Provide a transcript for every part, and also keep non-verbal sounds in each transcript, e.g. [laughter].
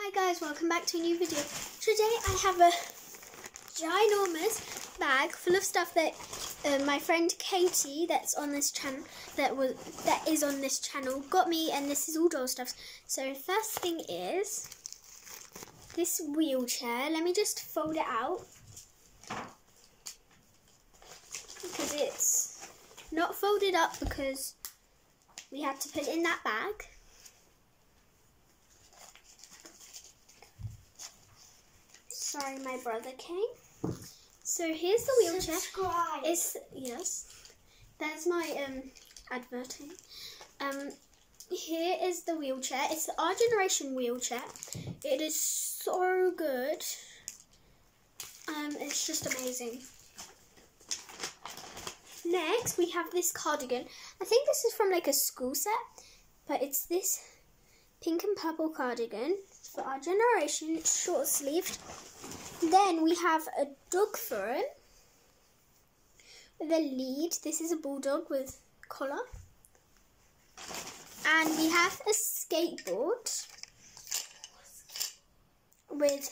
Hi guys, welcome back to a new video. Today I have a ginormous bag full of stuff that uh, my friend Katie, that's on this channel, that was that is on this channel, got me, and this is all doll stuff. So first thing is this wheelchair. Let me just fold it out because it's not folded up because we had to put it in that bag. Sorry, my brother came. So here's the wheelchair. Subscribe. It's yes. There's my um adverting. Um here is the wheelchair. It's the our generation wheelchair. It is so good. Um it's just amazing. Next we have this cardigan. I think this is from like a school set, but it's this pink and purple cardigan for our generation. Short sleeved. Then we have a dog fur with a lead. This is a bulldog with collar. And we have a skateboard with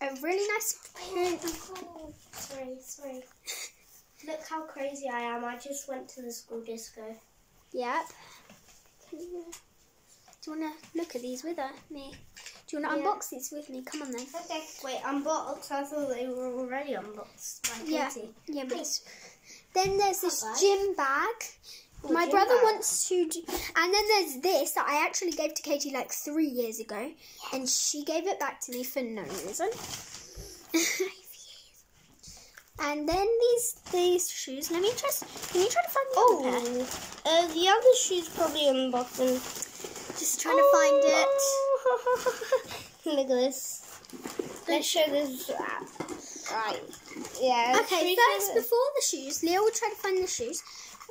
a really nice print. Oh, sorry, sorry. [laughs] Look how crazy I am. I just went to the school disco. Yep. Do you want to look at these with uh, me? Do you want to Yeah. unbox these with me? Come on then. Okay. Wait, unboxed. I thought they were already unboxed by Yeah. Katie. Yeah, but then there's this gym bag. Oh, My gym brother bag. wants to, do, and then there's this that I actually gave to Katie like three years ago, and she gave it back to me for no reason. [laughs] and then these these shoes. Let me just. Can you try to find the other pair? Oh, uh, the other shoe's probably unboxing. Just trying to find it. [laughs] Look at this. Let's show this. Right. Yeah. Okay, first before the shoes, Leo will try to find the shoes,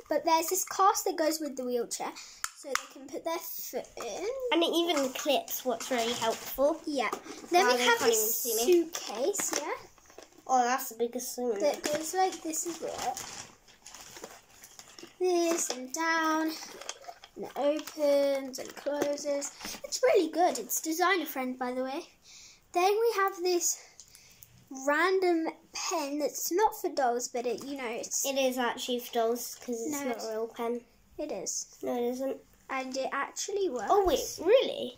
but there's this cast that goes with the wheelchair, so they can put their foot in. And it even clips, what's really helpful. Yeah. Then Wow, we have this suitcase, yeah, Oh, that's the biggest thing. that goes like this as well. This and down. And it opens and closes. It's really good. It's designer friend, by the way. Then we have this random pen that's not for dolls, but it, you know, it's It is actually for dolls because it's No, not it's- a real pen. it is, No, it isn't. and it actually works. Oh wait, really?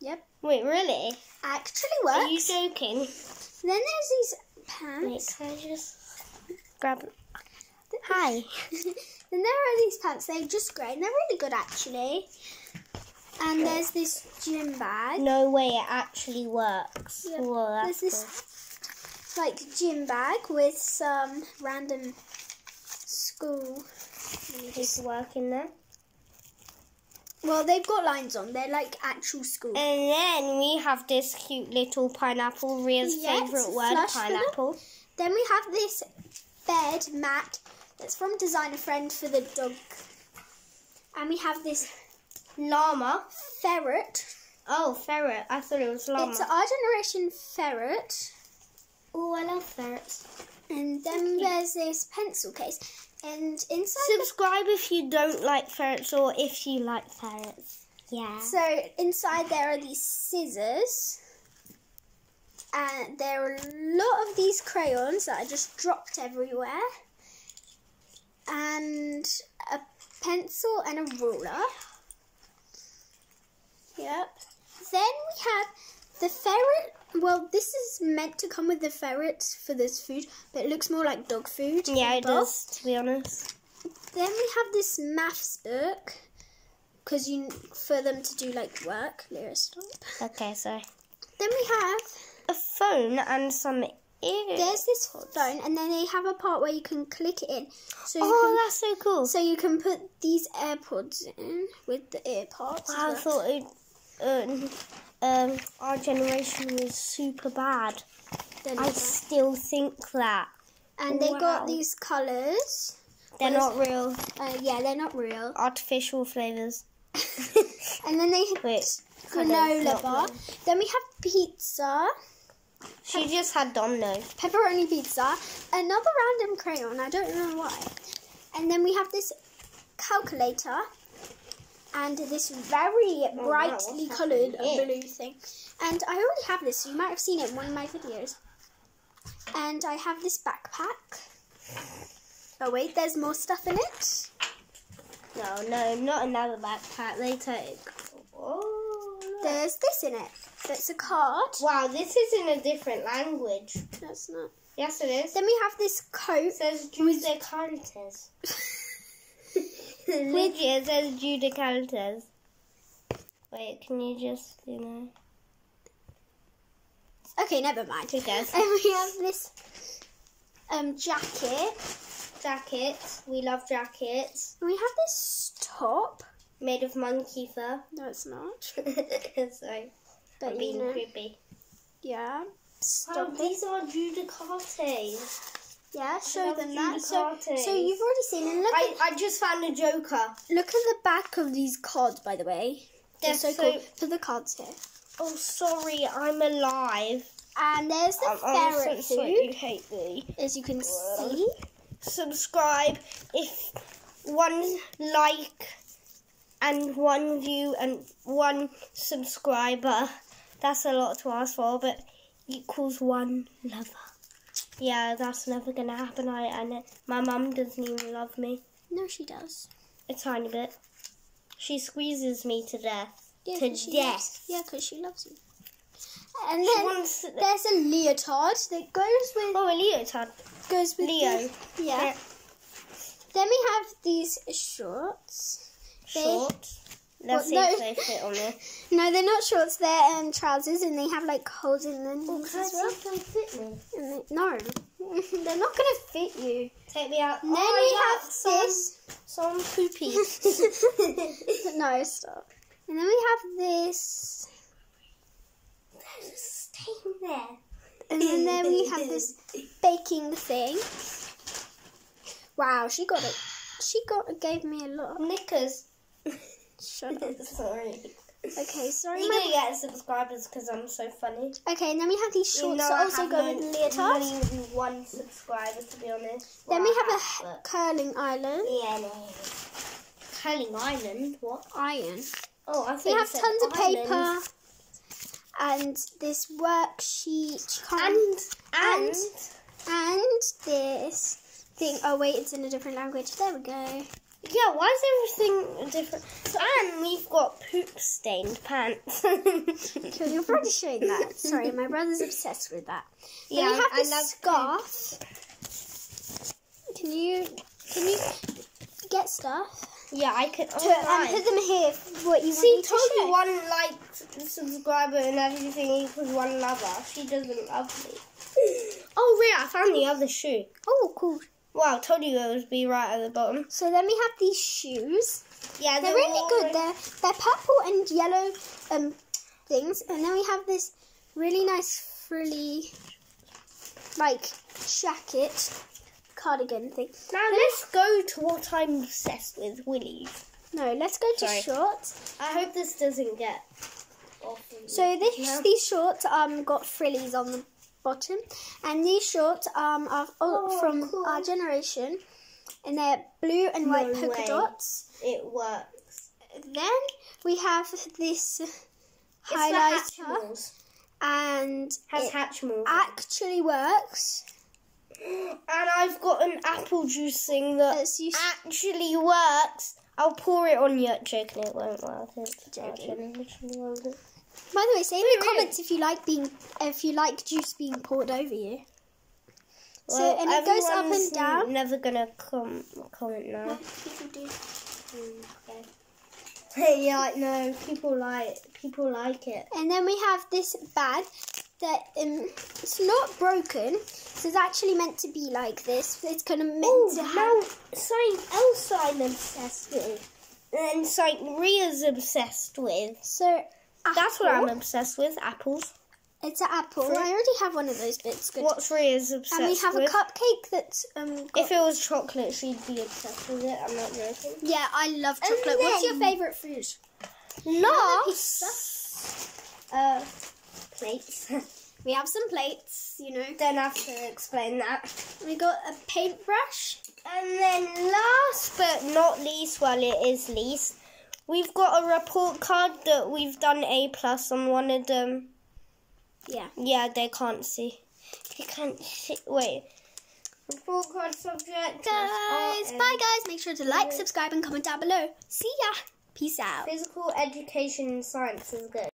Yep. Wait, really? Actually works. Are you joking? Then there's these pants. Wait, can I just grab? Hi. [laughs] [laughs] then there are these pants. They're just great. And they're really good, actually. And there's this gym bag. No way, it actually works. Yeah, Whoa, There's this like gym bag with some random school. cool. Paperwork in there. Well, they've got lines on. They're like actual school. And then we have this cute little pineapple. Ria's Yes, favourite word, flush for them. pineapple. Then we have this bed mat that's from Designer Friend for the dog. And we have this Llama. ferret. Oh, ferret. I thought it was llama. It's our generation ferret. Oh, I love ferrets. And then there's this pencil case. And inside the, Subscribe if you don't like ferrets or if you like ferrets. Yeah. so inside there are these scissors. And there are a lot of these crayons that I just dropped everywhere. And a pencil and a ruler. Yep. Then we have the ferret. Well, this is meant to come with the ferrets for this food, but it looks more like dog food. Yeah, it does, to be honest. Then we have this maths book because you for them to do like work. Lyra, stop. Okay, so Then we have a phone and some there's this phone, and then they have a part where you can click it in, so you Oh, can that's so cool. so you can put these AirPods in with the ear parts. as I thought it, um, um, our generation was super bad. They're I still think that. and they wow. got these colours. They're not real. Uh, yeah, they're not real. [laughs] Artificial flavours. And then they have Wait. granola bar. Then we have pizza. She just had Domino's. pepperoni pizza, another random crayon, I don't know why. And then we have this calculator, and this very oh, wow, brightly coloured blue thing. And I already have this, so you might have seen it in one of my videos. And I have this backpack. Oh wait, there's more stuff in it. No, no, not another backpack. Later. It... Oh. There's this in it. It's a card. Wow, this is in a different language. That's not. Yes, it is. Then we have this coat. It says Jude Cantes. Literally, [laughs] it says Jude Cantes. Wait, can you just, you know? Okay, never mind. Who cares? And [laughs] we have this um jacket. Jackets. We love jackets. And we have this top. Made of monkey fur. No, it's not. [laughs] Sorry. But I'm you being know, creepy. yeah. Stop these are Judicates. Yeah, show them that. So, so you've already seen and look I, I just found a joker. look at the back of these cards, by the way. They're They're so, so- cool. Put the cards here. Oh, sorry, I'm alive. And there's the I'm, I'm so food, you hate me. as you can see. Subscribe if one like and one view and one subscriber. That's a lot to ask for, but equals one lover. Yeah, that's never gonna happen. I and my mum doesn't even love me No, she does. a tiny bit. She squeezes me to death. Yeah, To death. Loves, yeah, because she loves you. And She then wants there's a leotard that goes with oh a leotard. goes with Leo. these- Yeah. Then we have these shorts. They- Short. Let's see Well, if no. they fit on there. [laughs] No, they're not shorts. They're um, trousers, and they have like holes in them as can I see well. if they fit me? They- no, [laughs] they're not gonna fit you. Take me out. And then oh, we yeah, have some, this. Some poopies. [laughs] no, stop. And then we have this. There's a stain there. And then there we have this baking thing. Wow, she got it. She got gave me a lot. Of knickers. Shut up. [laughs] Sorry. Okay, sorry. You My... gonna get subscribers because I'm so funny. Okay, and then we have these shorts that I also have go no- with leotards. Not even one subscriber to be honest. Then we have a but- curling island. Yeah, no. Curling Island. What? Iron. Oh, I think We have tons of island. paper and this worksheet. And and, And- and this thing. Oh wait, it's in a different language. There we go. Yeah, why is everything different? So, and we've got poop stained pants. [laughs] So you're probably showing that. Sorry, my brother's obsessed with that. Then Yeah, we have I love scarf. Can you can you get stuff? yeah, I could. To, um, and put them here. for What you See, want me to show. you one like subscriber and everything equals one lover. She doesn't love me. [gasps] Oh, wait, I found the other shoe. Oh, cool. Wow, told you it would be right at the bottom. So then we have these shoes. Yeah, They're really good. They're they're purple and yellow um things, and then we have this really nice frilly like jacket cardigan thing. Now let's go to what I'm obsessed with, Willies. No, let's go to Sorry. shorts. I hope this doesn't get off. So this No? these shorts um got frillies on the bottom, and these shorts um are Oh, from cool. our generation, and they're blue and white No polka way. dots. it works. Then we have this It's highlighter, and Has it Hatchimals. actually works. and I've got an apple juice thing that actually works. I'll pour it on you. Joking, it won't work. It's Joking. Actually literally won't work. By the way, say in the comments if you like being if you like juice being poured over you. So Well, and it goes up and down. Never gonna com- comment now. No, people do. [laughs] Hey, yeah, no, people like people like it. And then we have this bag that um, it's not broken. So it's actually meant to be like this. It's kind of meant Oh, to have. now something else I'm obsessed with, and something Ria's obsessed with. So That's what I'm obsessed with. Apples. It's an apple. Fruit. I already have one of those bits. Good. What's Ria's obsessed and we have with? a cupcake that's um. If it was chocolate, she'd be obsessed with it. I'm not joking. yeah, I love chocolate. What's your favorite fruit? Last, uh, plates. [laughs] We have some plates. You know. Don't have to explain that. We got a paintbrush. And then last but not least, well, it is least, We've got a report card that we've done A plus on one of them. Yeah. Yeah, they can't see. They can't see. Wait. Report card subject. Guys, bye guys. Make sure to like, subscribe, and comment down below. See ya. Peace out. Physical education and science is good.